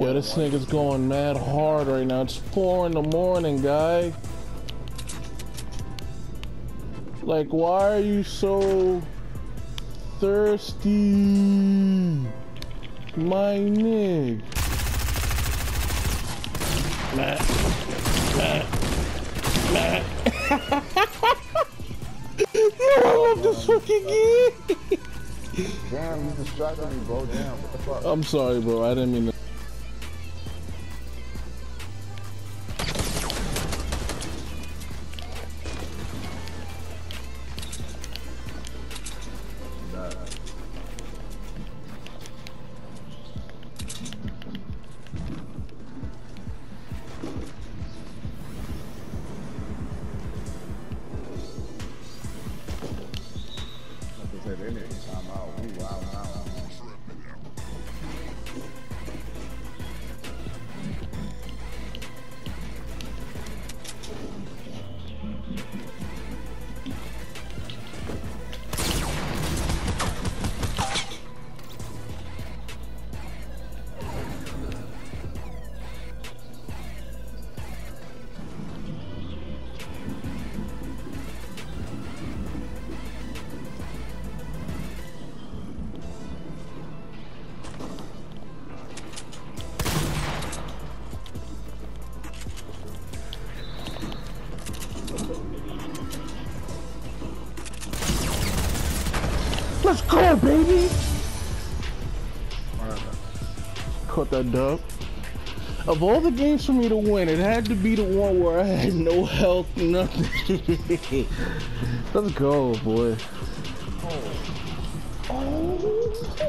Yo, this nigga's going mad hard right now. It's four in the morning, guy. Like, why are you so thirsty? My nigga. Matt. Matt. Matt. Yo, I love this fucking game. Damn, you distracted me, bro. Damn, what the fuck? I'm sorry, bro. I didn't mean to. Like I said, they need to time out. We wild out. Let's go, baby! Caught that dub. Of all the games for me to win, it had to be the one where I had no health, nothing. Let's go, boy. Oh.